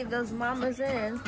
drag those mamas in.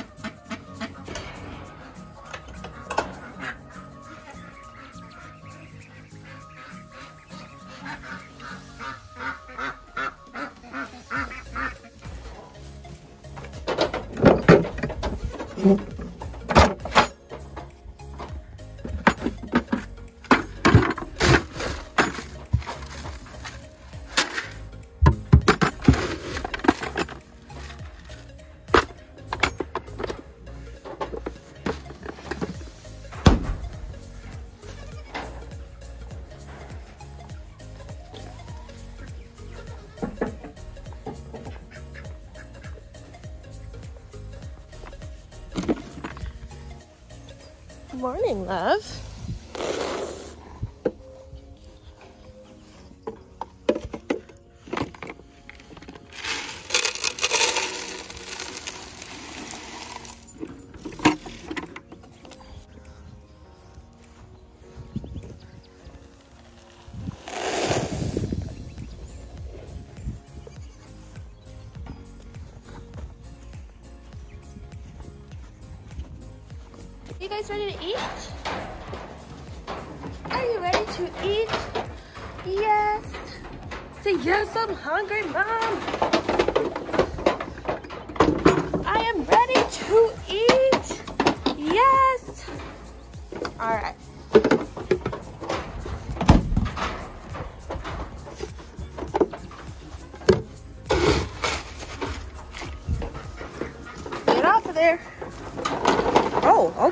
Good morning, love. Guys ready to eat? Are you ready to eat? Yes. Say yes, I'm hungry, Mom. I am ready to eat. Yes. All right.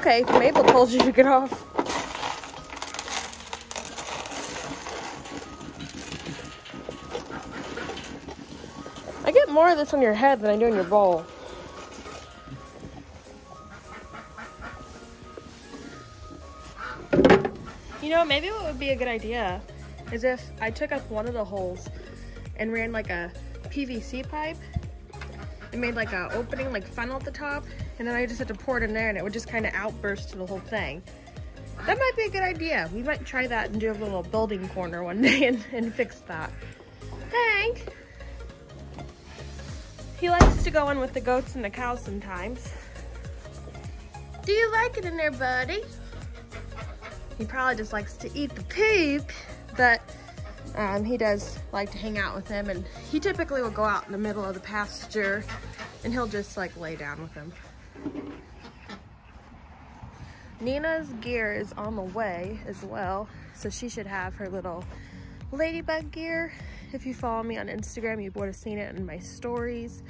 Okay. Mabel told you to get off. I get more of this on your head than I do in your bowl. You know, maybe what would be a good idea is if I took up one of the holes and ran like a PVC pipe and made like a opening, like funnel at the top, and then I just had to pour it in there and it would just kind of outburst to the whole thing. That might be a good idea. We might try that and do a little building corner one day and, and fix that. Hank! He likes to go in with the goats and the cows sometimes. Do you like it in there, buddy? He probably just likes to eat the poop, but um, he does like to hang out with him and he typically will go out in the middle of the pasture and he'll just like lay down with him. Nina's gear is on the way as well, so she should have her little ladybug gear. If you follow me on Instagram, you would have seen it in my stories.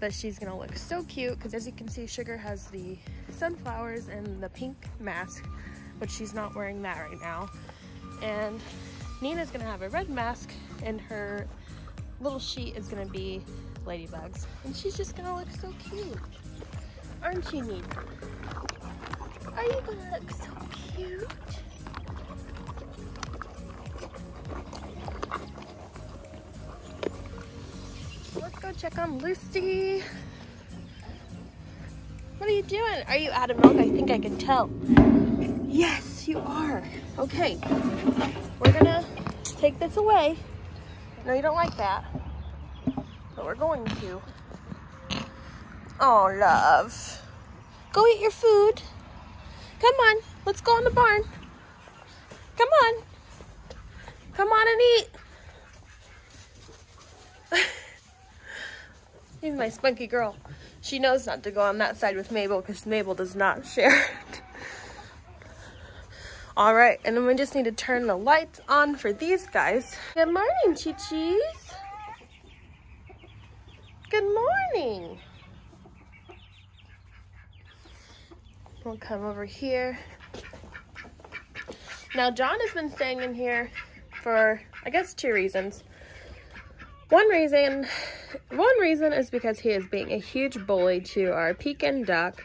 But she's gonna look so cute because as you can see, Sugar has the sunflowers and the pink mask, but she's not wearing that right now. And Nina's gonna have a red mask and her little sheet is gonna be ladybugs. And she's just gonna look so cute. Aren't you, Nina? Are you gonna look so cute? Let's go check on Lucy. What are you doing? Are you out of milk? I think I can tell. Yes, you are. Okay, we're gonna take this away. No, you don't like that, but we're going to. Oh, love. Go eat your food. Come on, let's go in the barn. Come on. Come on and eat. She's my spunky girl. She knows not to go on that side with Mabel because Mabel does not share it. All right, and then we just need to turn the lights on for these guys. Good morning, Chi-Chis. Good morning. We'll come over here. Now, John has been staying in here for, I guess, two reasons. One reason, one reason is because he is being a huge bully to our Pekin duck.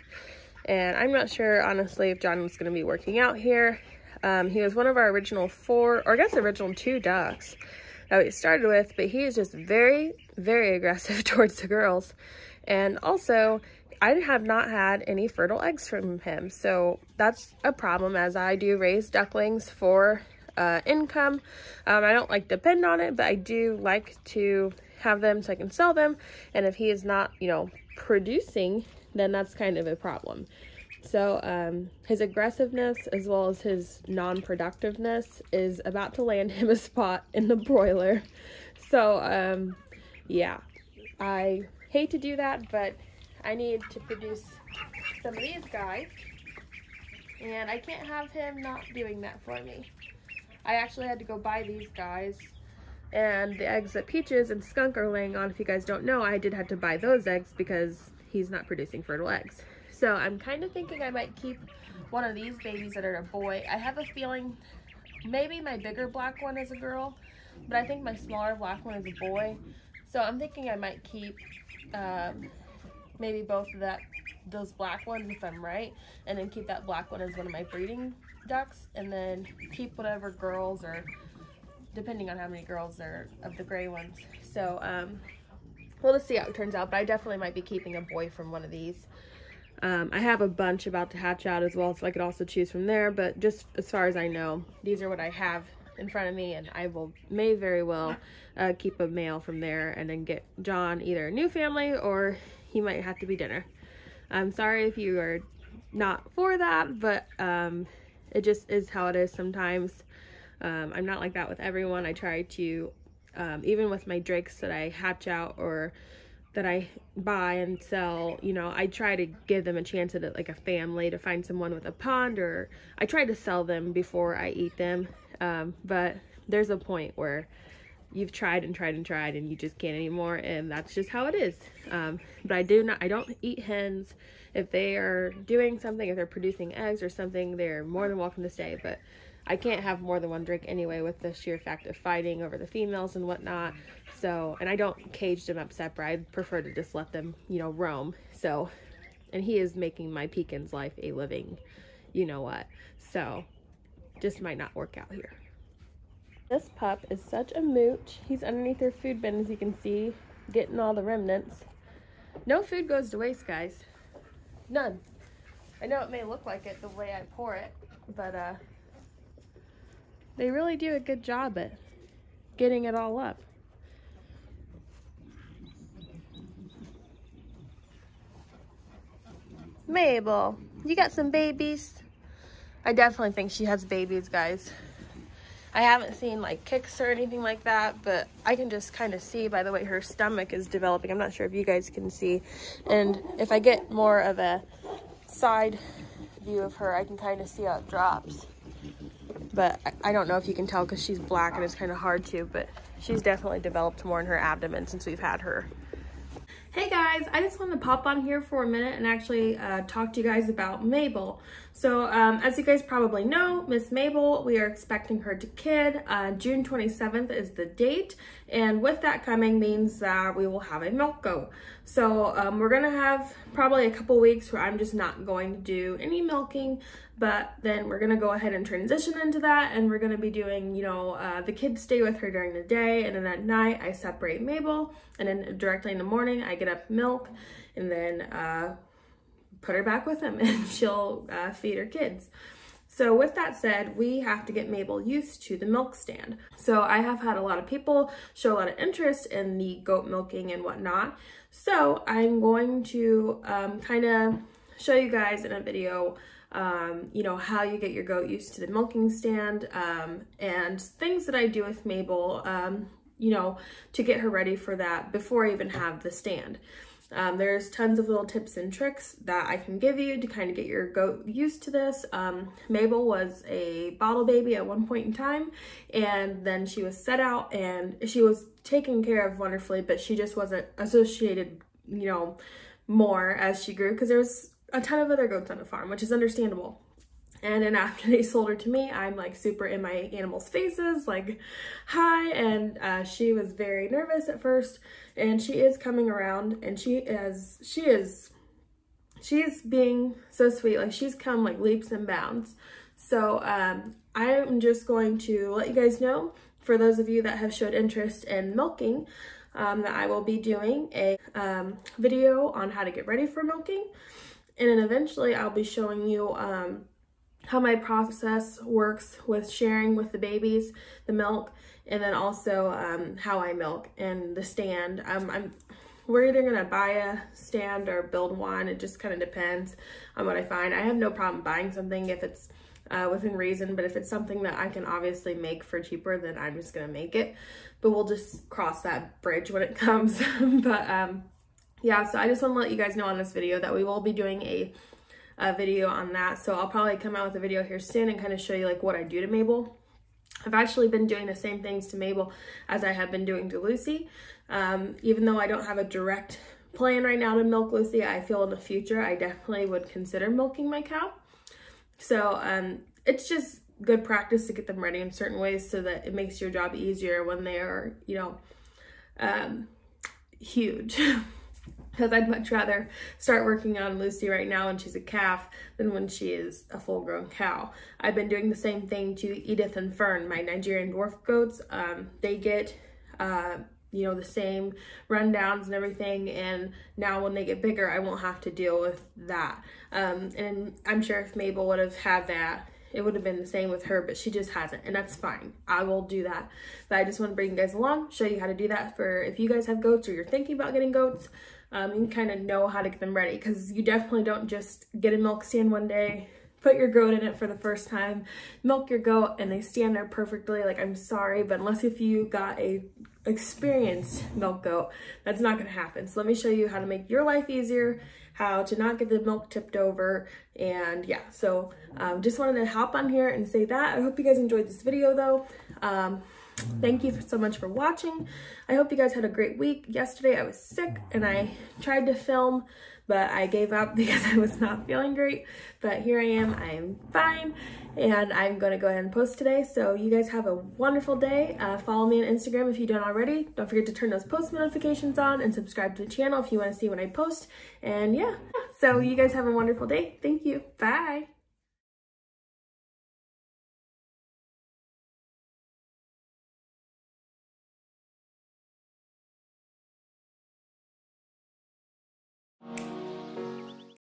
And I'm not sure, honestly, if John was going to be working out here. Um, he was one of our original four, or I guess original two ducks that we started with, but he is just very, very aggressive towards the girls. And also, I have not had any fertile eggs from him. So that's a problem as I do raise ducklings for uh, income. Um, I don't like depend on it, but I do like to have them so I can sell them. And if he is not, you know, producing, then that's kind of a problem. So um, his aggressiveness as well as his non-productiveness is about to land him a spot in the broiler. So um, yeah, I hate to do that, but I need to produce some of these guys. And I can't have him not doing that for me. I actually had to go buy these guys. And the eggs that Peaches and Skunk are laying on, if you guys don't know, I did have to buy those eggs because he's not producing fertile eggs. So I'm kind of thinking I might keep one of these babies that are a boy. I have a feeling maybe my bigger black one is a girl, but I think my smaller black one is a boy. So I'm thinking I might keep um, maybe both of that those black ones if I'm right and then keep that black one as one of my breeding ducks and then keep whatever girls or depending on how many girls are of the gray ones. So um we'll just see how it turns out but I definitely might be keeping a boy from one of these. Um, I have a bunch about to hatch out as well so I could also choose from there but just as far as I know these are what I have in front of me and I will may very well uh, keep a male from there and then get John either a new family or he might have to be dinner. I'm sorry if you are not for that, but um, it just is how it is sometimes. Um, I'm not like that with everyone. I try to, um, even with my drakes that I hatch out or that I buy and sell, you know, I try to give them a chance at it like a family to find someone with a pond or I try to sell them before I eat them. Um, but there's a point where you've tried and tried and tried and you just can't anymore and that's just how it is. Um, but i do not i don't eat hens. If they are doing something if they're producing eggs or something they're more than welcome to stay but i can't have more than one drake anyway with the sheer fact of fighting over the females and whatnot. So and i don't cage them up separate i prefer to just let them you know roam. So and he is making my pekin's life a living you know what? So just might not work out here this pup is such a mooch. He's underneath their food bin, as you can see, getting all the remnants. No food goes to waste, guys. None. I know it may look like it the way I pour it, but uh, they really do a good job at getting it all up. Mabel, you got some babies? I definitely think she has babies, guys. I haven't seen like kicks or anything like that, but I can just kind of see by the way her stomach is developing. I'm not sure if you guys can see. And if I get more of a side view of her, I can kind of see how it drops. But I don't know if you can tell because she's black and it's kind of hard to, but she's definitely developed more in her abdomen since we've had her. Hey guys, I just wanted to pop on here for a minute and actually uh, talk to you guys about Mabel. So um, as you guys probably know, Miss Mabel, we are expecting her to kid. Uh, June 27th is the date. And with that coming means that we will have a milk goat. So um, we're gonna have probably a couple weeks where I'm just not going to do any milking but then we're gonna go ahead and transition into that and we're gonna be doing, you know, uh, the kids stay with her during the day and then at night I separate Mabel and then directly in the morning I get up milk and then uh, put her back with him and she'll uh, feed her kids. So with that said, we have to get Mabel used to the milk stand. So I have had a lot of people show a lot of interest in the goat milking and whatnot. So I'm going to um, kind of show you guys in a video um, you know, how you get your goat used to the milking stand, um, and things that I do with Mabel, um, you know, to get her ready for that before I even have the stand. Um, there's tons of little tips and tricks that I can give you to kind of get your goat used to this. Um, Mabel was a bottle baby at one point in time, and then she was set out and she was taken care of wonderfully, but she just wasn't associated, you know, more as she grew because there was a ton of other goats on the farm, which is understandable. And then after they sold her to me, I'm like super in my animals' faces, like, hi. And uh, she was very nervous at first, and she is coming around, and she is, she is, she's being so sweet. Like, she's come like leaps and bounds. So um, I'm just going to let you guys know, for those of you that have showed interest in milking, um, that I will be doing a um, video on how to get ready for milking. And then eventually I'll be showing you um, how my process works with sharing with the babies, the milk, and then also um, how I milk and the stand. Um, I'm we're either gonna buy a stand or build one. It just kind of depends on what I find. I have no problem buying something if it's uh, within reason, but if it's something that I can obviously make for cheaper, then I'm just gonna make it. But we'll just cross that bridge when it comes. but um, yeah, so I just wanna let you guys know on this video that we will be doing a, a video on that. So I'll probably come out with a video here soon and kind of show you like what I do to Mabel. I've actually been doing the same things to Mabel as I have been doing to Lucy. Um, even though I don't have a direct plan right now to milk Lucy, I feel in the future I definitely would consider milking my cow. So um, it's just good practice to get them ready in certain ways so that it makes your job easier when they are, you know, um, huge. because I'd much rather start working on Lucy right now when she's a calf than when she is a full-grown cow. I've been doing the same thing to Edith and Fern, my Nigerian dwarf goats. Um, they get, uh, you know, the same rundowns and everything, and now when they get bigger, I won't have to deal with that. Um, and I'm sure if Mabel would have had that, it would have been the same with her, but she just hasn't, and that's fine. I will do that. But I just want to bring you guys along, show you how to do that for if you guys have goats or you're thinking about getting goats um, you kind of know how to get them ready because you definitely don't just get a milk stand one day, put your goat in it for the first time, milk your goat, and they stand there perfectly. Like, I'm sorry, but unless if you got a experienced milk goat, that's not gonna happen. So let me show you how to make your life easier, how to not get the milk tipped over, and yeah, so um, just wanted to hop on here and say that. I hope you guys enjoyed this video though. Um, Thank you so much for watching. I hope you guys had a great week. Yesterday I was sick and I tried to film, but I gave up because I was not feeling great. But here I am, I am fine, and I'm gonna go ahead and post today. So you guys have a wonderful day. Uh, follow me on Instagram if you don't already. Don't forget to turn those post notifications on and subscribe to the channel if you wanna see when I post. And yeah, so you guys have a wonderful day. Thank you, bye.